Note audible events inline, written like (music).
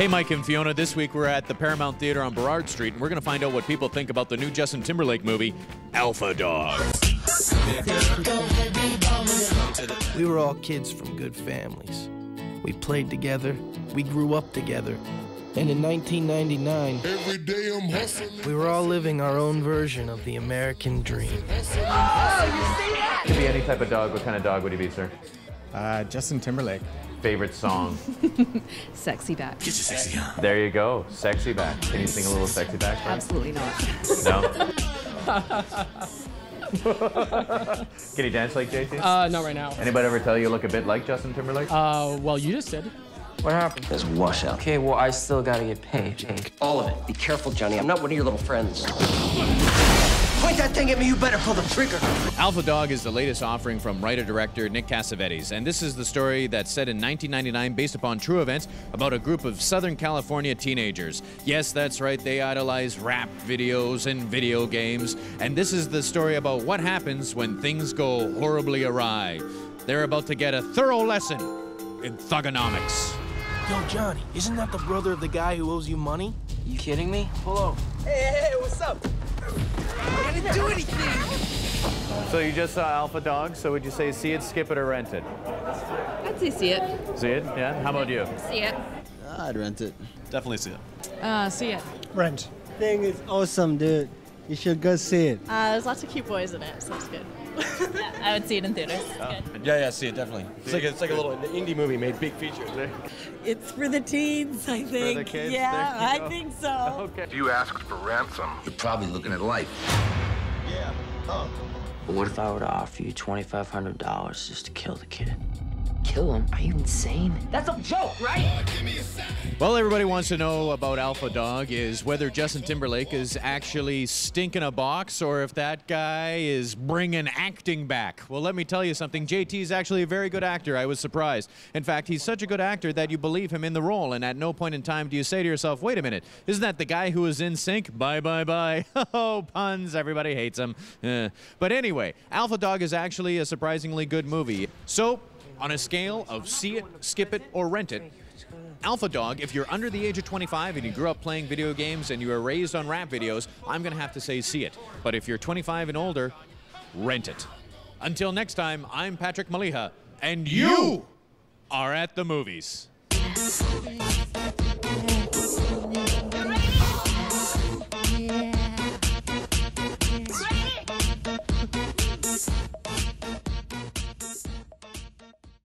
Hey, Mike and Fiona, this week we're at the Paramount Theater on Burrard Street, and we're going to find out what people think about the new Justin Timberlake movie, Alpha Dog. We were all kids from good families. We played together, we grew up together. And in 1999, Every day I'm hustling. we were all living our own version of the American dream. Oh, you see that? Could be any type of dog. What kind of dog would he be, sir? Uh, Justin Timberlake. Favorite song? (laughs) SexyBack. There you go. SexyBack. Can you sing a little SexyBack? for us? Absolutely not. No? (laughs) Can he dance like JT? Uh, not right now. Anybody ever tell you you look a bit like Justin Timberlake? Uh, well, you just did. What happened? That's a washout. Okay, well, I still gotta get paid. Hey, All of it. be careful, Johnny. I'm not one of your little friends. Point that thing at me, you better pull the trigger. Alpha Dog is the latest offering from writer-director Nick Cassavetes, and this is the story that's set in 1999 based upon true events about a group of Southern California teenagers. Yes, that's right, they idolize rap videos and video games, and this is the story about what happens when things go horribly awry. They're about to get a thorough lesson in thugonomics. Yo, Johnny, isn't that the brother of the guy who owes you money? You kidding me? Hello. Hey, hey, what's over. So you just saw Alpha Dog, so would you say see it, skip it, or rent it? I'd say see it. See it? Yeah? How about you? See it. I'd rent it. Definitely see it. Uh, see it. Rent. Thing is awesome, dude. You should go see it. Uh, there's lots of cute boys in it, so it's good. (laughs) yeah, I would see it in theaters. It's good. Yeah, yeah, see it definitely. It's like it's like a little indie movie made big features. It's for the teens, I think. For the kids? Yeah, There you I go. think so. (laughs) Okay. If you asked for ransom, You're probably looking at life. yeah, come. What if I were to offer you $2,500 just to kill the kid? Kill him? Are you insane? That's a joke, right? Well, everybody wants to know about Alpha Dog is whether Justin Timberlake is actually stinking a box or if that guy is bringing acting back. Well, let me tell you something. JT is actually a very good actor. I was surprised. In fact, he's such a good actor that you believe him in the role, and at no point in time do you say to yourself, wait a minute, isn't that the guy who was NSYNC? Bye, bye, bye. (laughs) Oh, puns. Everybody hates him. Eh. But anyway, Alpha Dog is actually a surprisingly good movie. So, on a scale of see it, skip it, or rent it, Alpha Dog, if you're under the age of 25 and you grew up playing video games and you were raised on rap videos, I'm going to have to say see it. But if you're 25 and older, rent it. Until next time, I'm Patrick Maliha, and you are at the movies.